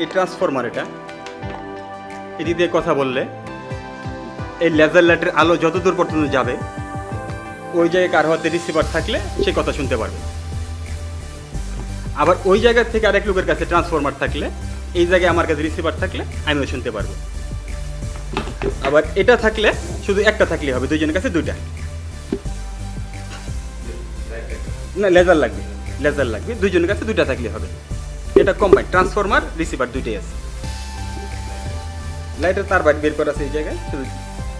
এই ট্রান্সফরমার এটা। এটি দিয়ে কথা বললে, এই লেজার লাইটের আলো যত দূর পর্যন্ত যাবে, ওই জায়গায় কার হাতে রিসিভার থাকলে সে কথা শুনতে পারবে। আবার ওই জায়গা থেকে আরেক লোকের কাছে ট্রান্সফরমার থাকলে, এই জায়গায় আমার কাছে রিসিভার থাকলে আমিও শুনতে পারব। আবার এটা থাকলে শুধু একটা থাকলে হবে, দুইজনের কাছে দুইটা। না লেজার লাগবে লেজার লাগবে, দুইজনের কাছে দুইটা থাকলে হবে। এটা কম্বাইন ট্রান্সফরমার রিসিভার দুইটাই আছে। লাইটের তার বাইট বের করা আছে এই জায়গায়, শুধু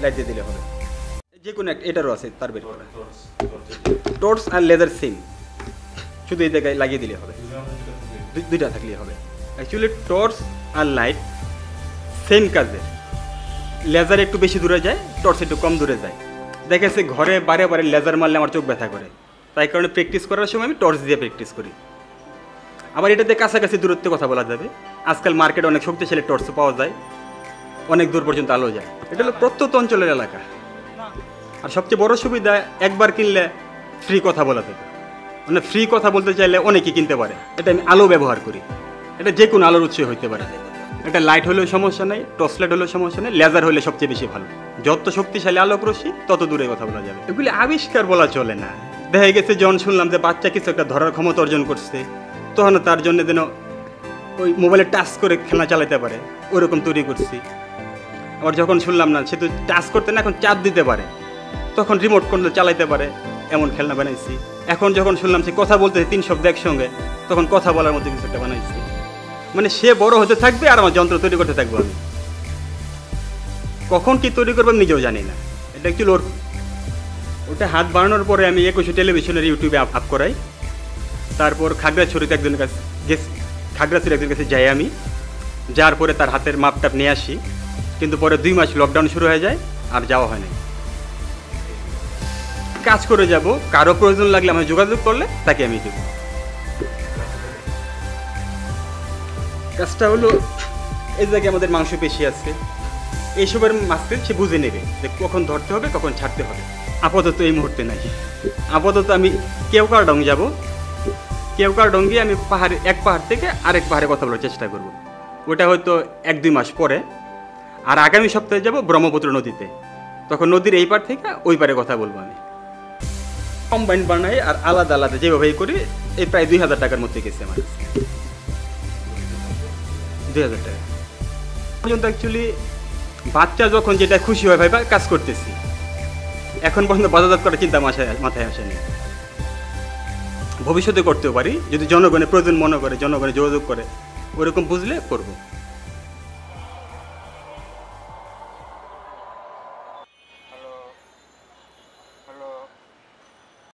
লাইট দিয়ে দিলে হবে। যে কোনো একটা, এটারও আছে তার বের করা। টোর্স আর লেজার সিম শুধু এই জায়গায় লাগিয়ে দিলে হবে। দুইটা থাকলেই হবে। অ্যাকচুয়ালি টর্চ আর লাইট সেম কাজে লেজার একটু বেশি দূরে যায় টর্চ একটু কম দূরে যায়। দেখেছে ঘরে বারে বারে লেজার মারলে আমার চোখ ব্যথা করে। তাই কারণে প্র্যাকটিস করার সময় আমি টর্চ দিয়ে প্র্যাকটিস করি। আবার এটাতে কাছাকাছি দূরত্বে কথা বলা যাবে। আজকাল মার্কেটে অনেক শক্তিশালী টর্চ পাওয়া যায়। অনেক দূর পর্যন্ত আলো যায়। এটা হলো প্রত্যন্ত অঞ্চলের এলাকা। আর সবচেয়ে বড় সুবিধা, একবার কিনলে ফ্রি কথা বলা যাবে মানে ফ্রি কথা বলতে চাইলে অনেকেই কিনতে পারে। এটা আমি আলো ব্যবহার করি। এটা যে কোনো আলোর উৎস হইতে পারে। এটা লাইট হলেও সমস্যা নেই টর্চ লাইট হলেও সমস্যা নেই লেজার হলে সবচেয়ে বেশি ভালো। যত শক্তিশালী আলোক রশ্মি, তত দূরে কথা বলা যাবে। এগুলি আবিষ্কার বলা চলে না। দেখা গেছে, জন শুনলাম যে বাচ্চা কিছু একটা ধরার ক্ষমতা অর্জন করছে। তখন তার জন্য যেন ওই মোবাইলে টাচ করে খেলা চালাতে পারে। ওরকম তৈরি করছি। আবার যখন শুনলাম না, সে তো টাচ করতে না, এখন চাপ দিতে পারে। তখন রিমোট কন্ট্রোল চালাইতে পারে, এমন খেলনা বানাইছি। এখন যখন শুনলাম সে কথা বলতে তিন শব্দ একসঙ্গে, তখন কথা বলার মধ্যে কিছু একটা বানাইছি। মানে সে বড় হতে থাকবে আর আমার যন্ত্র তৈরি করতে থাকব আমি। কখন কি তৈরি করব আমি নিজেও জানি না। এটা একটু ওর ওটা হাত বাড়ানোর পরে আমি একুশে টেলিভিশনের ইউটিউবে আপ করাই। তারপর খাগড়াছড়িতে একজনের কাছে গেছি। খাগড়াছড়ি একজনের কাছে যাই আমি। যাওয়ার পরে তার হাতের মাপটাপ নিয়ে আসি। কিন্তু পরে দুই মাস লকডাউন শুরু হয়ে যায়, আর যাওয়া হয় না কাজ করে যাব, কারও প্রয়োজন লাগলে আমায় যোগাযোগ করলে তাকে আমি দেবো। কাজটা হলো, এই জায়গায় আমাদের মাংস পেশি আছে। এইসবের মাছকে সে বুঝে নেবে যে কখন ধরতে হবে, কখন ছাড়তে হবে। আপাতত এই মুহূর্তে নাই। আপাতত আমি কেউকার ডং যাব কেউকার ডঙ্গি, আমি পাহাড়ে, এক পাহাড় থেকে আরেক পাহাড়ে কথা বলার চেষ্টা করব। ওটা হয়তো এক দুই মাস পরে। আর আগামী সপ্তাহে যাব ব্রহ্মপুত্র নদীতে। তখন নদীর এই পার থেকে ওই পারে কথা বলব আমি। কম্বাইন বানাই আর আলাদা আলাদা যেভাবে করি, এই প্রায় দুই হাজার টাকার মধ্যে গেছে আমার। দুই হাজার টাকা। পর্যন্ত অ্যাকচুয়ালি বাচ্চা যখন যেটা খুশি হয় ভাইবা কাজ করতেছি। এখন পর্যন্ত বাজারজাত করার চিন্তা মাথায় মাথায় আসেনি। ভবিষ্যতে করতেও পারি। যদি জনগণের প্রয়োজন মনে করে জনগণে যোগাযোগ করে ওরকম বুঝলে করব।